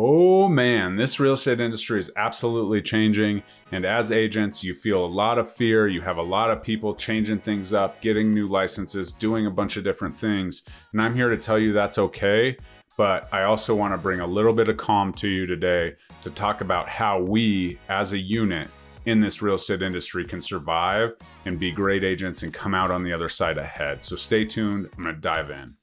Oh man, this real estate industry is absolutely changing. And as agents, you feel a lot of fear. You have a lot of people changing things up, getting new licenses, doing a bunch of different things. And I'm here to tell you that's okay. But I also want to bring a little bit of calm to you today to talk about how we as a unit in this real estate industry can survive and be great agents and come out on the other side ahead. So stay tuned. I'm going to dive in.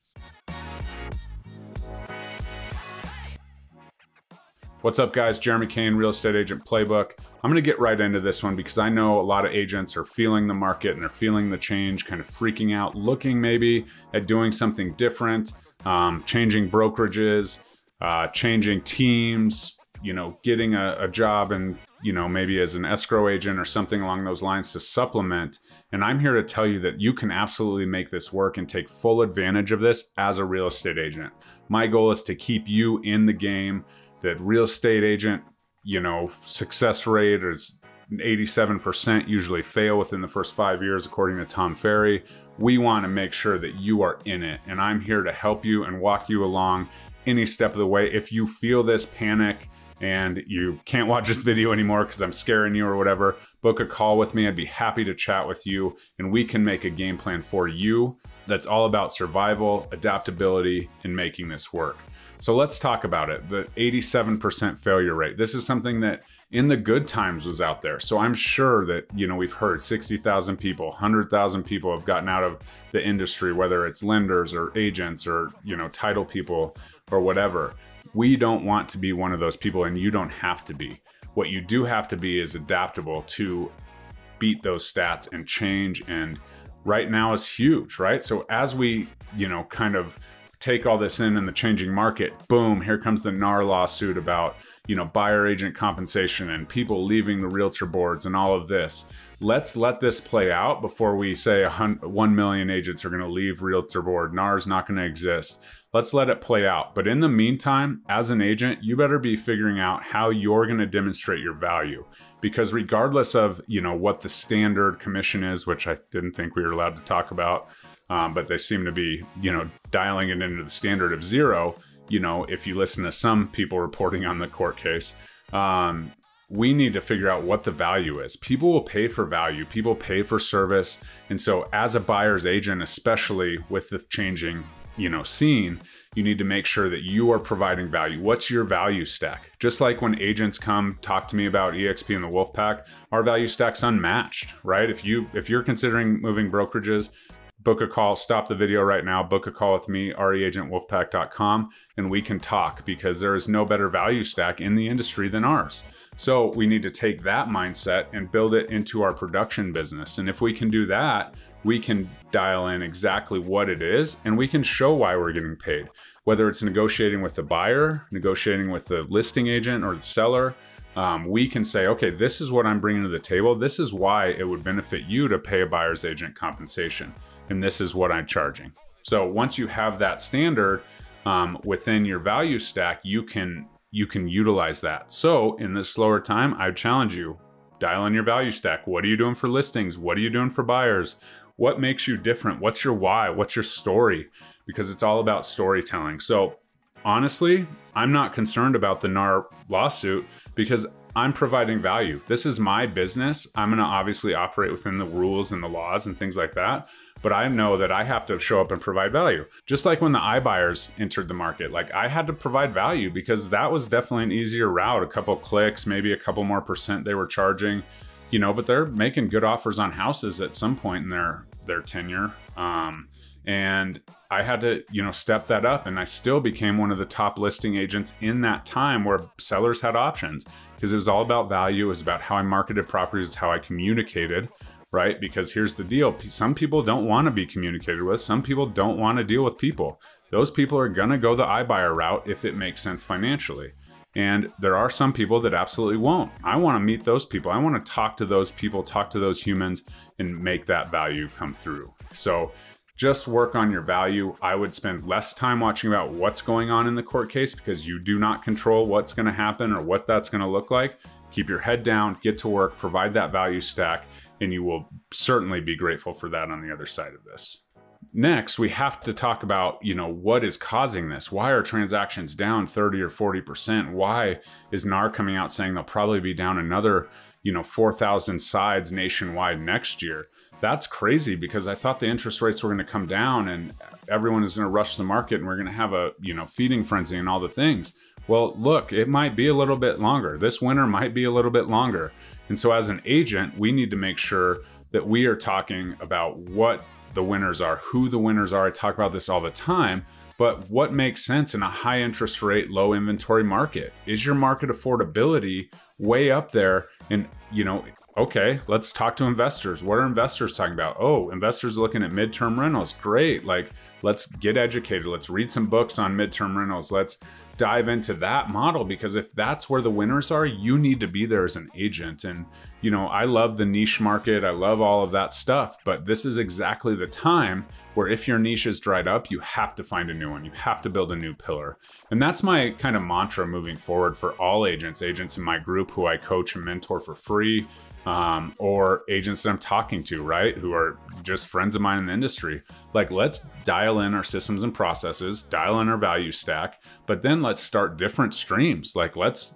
What's up, guys? Jeremy Kane, Real Estate Agent Playbook. I'm to get right into this one because I know a lot of agents are feeling the market and they're feeling the change, kind of freaking out, looking maybe at doing something different, um, changing brokerages, uh, changing teams, you know, getting a, a job and, you know, maybe as an escrow agent or something along those lines to supplement. And I'm here to tell you that you can absolutely make this work and take full advantage of this as a real estate agent. My goal is to keep you in the game that real estate agent, you know, success rate is 87% usually fail within the first five years, according to Tom Ferry. We want to make sure that you are in it. And I'm here to help you and walk you along any step of the way. If you feel this panic and you can't watch this video anymore because I'm scaring you or whatever, book a call with me. I'd be happy to chat with you and we can make a game plan for you that's all about survival, adaptability, and making this work. So let's talk about it. The 87% failure rate. This is something that in the good times was out there. So I'm sure that, you know, we've heard 60,000 people, 100,000 people have gotten out of the industry, whether it's lenders or agents or, you know, title people or whatever. We don't want to be one of those people and you don't have to be. What you do have to be is adaptable to beat those stats and change and right now is huge, right? So as we, you know, kind of take all this in in the changing market, boom, here comes the NAR lawsuit about, you know, buyer agent compensation and people leaving the realtor boards and all of this. Let's let this play out before we say 1 million agents are going to leave realtor board. NAR is not going to exist. Let's let it play out. But in the meantime, as an agent, you better be figuring out how you're going to demonstrate your value because regardless of, you know, what the standard commission is, which I didn't think we were allowed to talk about, um, but they seem to be, you know, dialing it into the standard of zero. You know, if you listen to some people reporting on the court case, um, we need to figure out what the value is. People will pay for value, people pay for service. And so, as a buyer's agent, especially with the changing, you know, scene, you need to make sure that you are providing value. What's your value stack? Just like when agents come talk to me about EXP and the Wolfpack, our value stack's unmatched, right? If you if you're considering moving brokerages, book a call, stop the video right now, book a call with me, reagentwolfpack.com, and we can talk because there is no better value stack in the industry than ours. So we need to take that mindset and build it into our production business. And if we can do that, we can dial in exactly what it is and we can show why we're getting paid. Whether it's negotiating with the buyer, negotiating with the listing agent or the seller, um, we can say, okay, this is what I'm bringing to the table. This is why it would benefit you to pay a buyer's agent compensation and this is what I'm charging. So once you have that standard um, within your value stack, you can you can utilize that. So in this slower time, I challenge you, dial in your value stack. What are you doing for listings? What are you doing for buyers? What makes you different? What's your why? What's your story? Because it's all about storytelling. So honestly, I'm not concerned about the NAR lawsuit because I'm providing value. This is my business. I'm going to obviously operate within the rules and the laws and things like that but I know that I have to show up and provide value. Just like when the iBuyers entered the market, like I had to provide value because that was definitely an easier route. A couple clicks, maybe a couple more percent they were charging, you know, but they're making good offers on houses at some point in their their tenure. Um, and I had to, you know, step that up and I still became one of the top listing agents in that time where sellers had options because it was all about value, it was about how I marketed properties, how I communicated right? Because here's the deal some people don't want to be communicated with, some people don't want to deal with people. Those people are going to go the iBuyer route if it makes sense financially. And there are some people that absolutely won't. I want to meet those people. I want to talk to those people, talk to those humans, and make that value come through. So just work on your value. I would spend less time watching about what's going on in the court case because you do not control what's going to happen or what that's going to look like. Keep your head down, get to work, provide that value stack, and you will certainly be grateful for that on the other side of this. Next, we have to talk about, you know, what is causing this? Why are transactions down 30 or 40%? Why is NAR coming out saying they'll probably be down another, you know, 4,000 sides nationwide next year? That's crazy because I thought the interest rates were going to come down and everyone is going to rush the market and we're going to have a, you know, feeding frenzy and all the things. Well, look, it might be a little bit longer. This winter might be a little bit longer. And so as an agent, we need to make sure that we are talking about what the winners are, who the winners are. I talk about this all the time, but what makes sense in a high interest rate, low inventory market? Is your market affordability way up there? And, you know, okay, let's talk to investors. What are investors talking about? Oh, investors looking at midterm rentals. Great. Like, let's get educated. Let's read some books on midterm rentals. Let's dive into that model because if that's where the winners are, you need to be there as an agent. And, you know, I love the niche market, I love all of that stuff, but this is exactly the time where if your niche is dried up, you have to find a new one. You have to build a new pillar. And that's my kind of mantra moving forward for all agents, agents in my group who I coach and mentor for free. Um, or agents that I'm talking to, right? Who are just friends of mine in the industry. Like, let's dial in our systems and processes, dial in our value stack, but then let's start different streams. Like, let's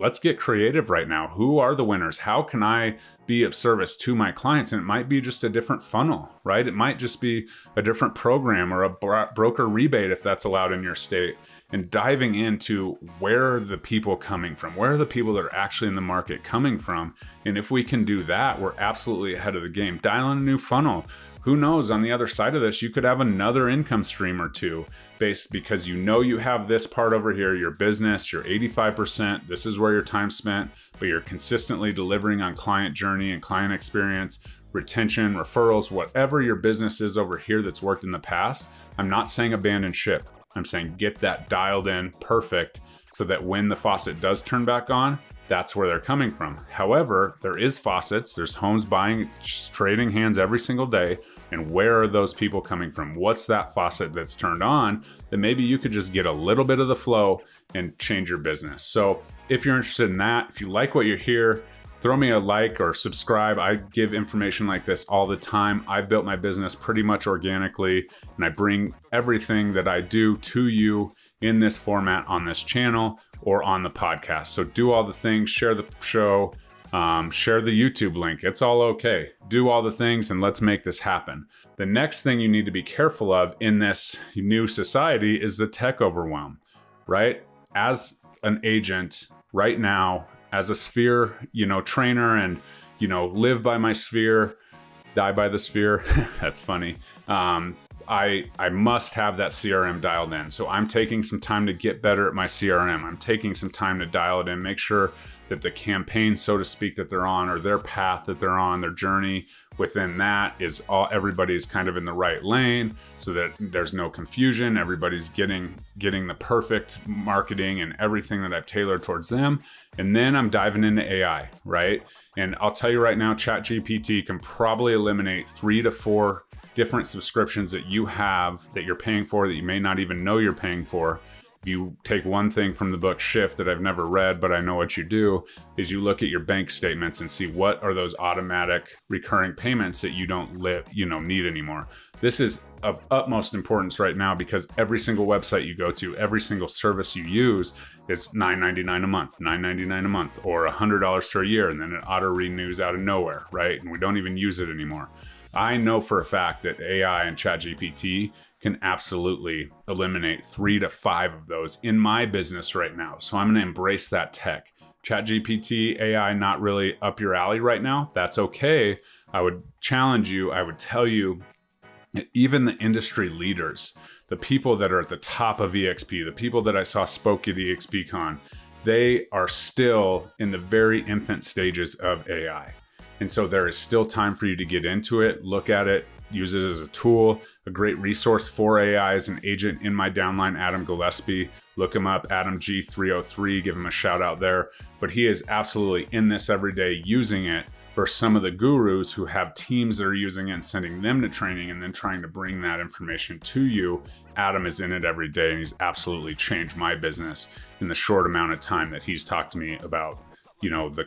let's get creative right now. Who are the winners? How can I be of service to my clients? And it might be just a different funnel, right? It might just be a different program or a broker rebate if that's allowed in your state. And diving into where are the people coming from? Where are the people that are actually in the market coming from? And if we can do that, we're absolutely ahead of the game. Dial in a new funnel who knows? On the other side of this you could have another income stream or two based because you know you have this part over here your business your 85% this is where your time spent but you're consistently delivering on client journey and client experience retention referrals whatever your business is over here that's worked in the past. I'm not saying abandon ship. I'm saying get that dialed in perfect so that when the faucet does turn back on that's where they're coming from. However, there is faucets, there's homes buying, trading hands every single day. And where are those people coming from? What's that faucet that's turned on that maybe you could just get a little bit of the flow and change your business? So if you're interested in that, if you like what you hear, throw me a like or subscribe. I give information like this all the time. I built my business pretty much organically and I bring everything that I do to you in this format on this channel or on the podcast. So do all the things, share the show, um, share the YouTube link. It's all okay. Do all the things and let's make this happen. The next thing you need to be careful of in this new society is the tech overwhelm, right? As an agent right now, as a sphere, you know, trainer and, you know, live by my sphere, die by the sphere. That's funny. Um, I I must have that CRM dialed in. So I'm taking some time to get better at my CRM. I'm taking some time to dial it in, make sure that the campaign, so to speak, that they're on or their path that they're on, their journey within that is all everybody's kind of in the right lane so that there's no confusion. Everybody's getting getting the perfect marketing and everything that I've tailored towards them. And then I'm diving into AI, right? And I'll tell you right now, ChatGPT can probably eliminate three to four different subscriptions that you have that you're paying for that you may not even know you're paying for. If you take one thing from the book Shift that I've never read, but I know what you do, is you look at your bank statements and see what are those automatic recurring payments that you don't live, you know, need anymore. This is of utmost importance right now because every single website you go to, every single service you use is $9.99 a month, $9.99 a month, or $100 for a year, and then it auto renews out of nowhere, right? And we don't even use it anymore. I know for a fact that AI and ChatGPT can absolutely eliminate three to five of those in my business right now. So I'm going to embrace that tech. ChatGPT, AI, not really up your alley right now. That's okay. I would challenge you, I would tell you, even the industry leaders, the people that are at the top of EXP, the people that I saw spoke at EXPCon, they are still in the very infant stages of AI. And so there is still time for you to get into it, look at it, use it as a tool. A great resource for AI is an agent in my downline, Adam Gillespie. Look him up, Adam G303, give him a shout out there. But he is absolutely in this every day using it for some of the gurus who have teams that are using it and sending them to training and then trying to bring that information to you. Adam is in it every day and he's absolutely changed my business in the short amount of time that he's talked to me about, you know, the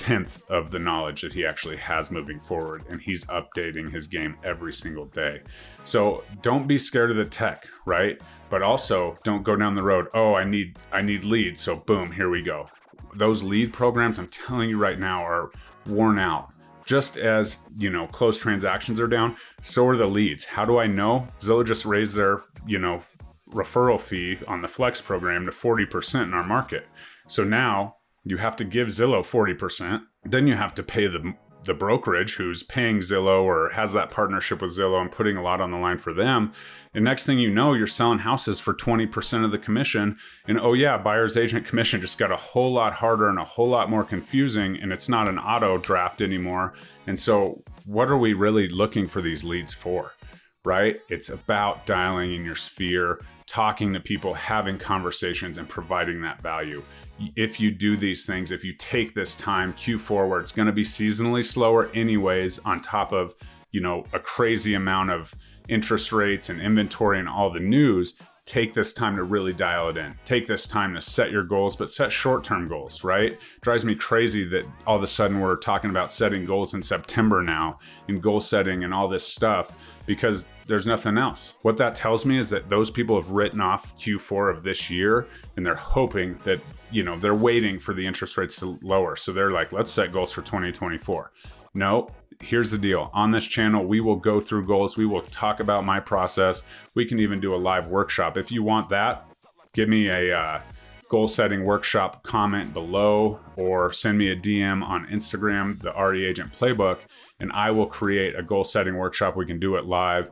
tenth of the knowledge that he actually has moving forward and he's updating his game every single day. So don't be scared of the tech right? But also don't go down the road oh i need i need leads so boom here we go. Those lead programs i'm telling you right now are worn out. Just as you know closed transactions are down so are the leads. How do i know? Zillow just raised their you know referral fee on the flex program to 40% in our market. So now you have to give Zillow 40%. Then you have to pay the the brokerage who's paying Zillow or has that partnership with Zillow and putting a lot on the line for them. And next thing you know, you're selling houses for 20% of the commission. And oh, yeah, buyer's agent commission just got a whole lot harder and a whole lot more confusing. And it's not an auto draft anymore. And so, what are we really looking for these leads for? Right? It's about dialing in your sphere, talking to people, having conversations, and providing that value if you do these things, if you take this time, Q4, where it's going to be seasonally slower anyways, on top of, you know, a crazy amount of interest rates and inventory and all the news, take this time to really dial it in. Take this time to set your goals, but set short term goals, right? Drives me crazy that all of a sudden we're talking about setting goals in September now and goal setting and all this stuff because there's nothing else. What that tells me is that those people have written off Q4 of this year and they're hoping that, you know, they're waiting for the interest rates to lower. So they're like, let's set goals for 2024. No, here's the deal. On this channel, we will go through goals. We will talk about my process. We can even do a live workshop. If you want that, give me a uh, goal setting workshop comment below or send me a DM on Instagram, the RE Agent Playbook, and I will create a goal setting workshop. We can do it live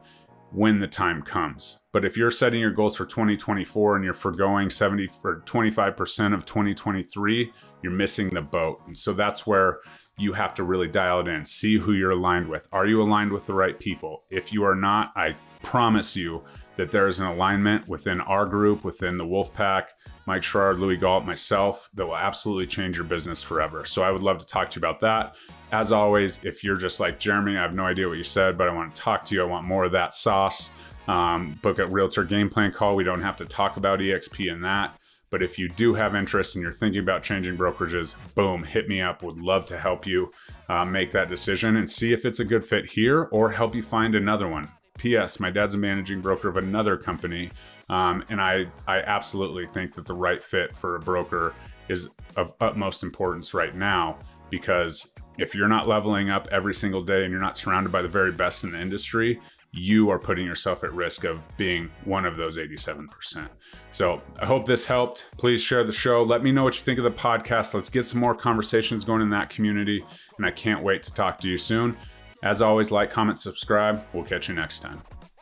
when the time comes. But if you're setting your goals for 2024 and you're foregoing 70 or 25% of 2023, you're missing the boat. And so that's where you have to really dial it in. See who you're aligned with. Are you aligned with the right people? If you are not, I promise you that there is an alignment within our group, within the Wolf Pack, Mike Sherrard, Louis Galt, myself, that will absolutely change your business forever. So I would love to talk to you about that. As always, if you're just like Jeremy, I have no idea what you said, but I want to talk to you. I want more of that sauce. Um, book a realtor game plan call. We don't have to talk about EXP in that. But if you do have interest and you're thinking about changing brokerages, boom, hit me up. Would love to help you uh, make that decision and see if it's a good fit here or help you find another one. P.S. My dad's a managing broker of another company, um, and I I absolutely think that the right fit for a broker is of utmost importance right now because if you're not leveling up every single day and you're not surrounded by the very best in the industry, you are putting yourself at risk of being one of those 87%. So I hope this helped. Please share the show. Let me know what you think of the podcast. Let's get some more conversations going in that community. And I can't wait to talk to you soon. As always, like, comment, subscribe. We'll catch you next time.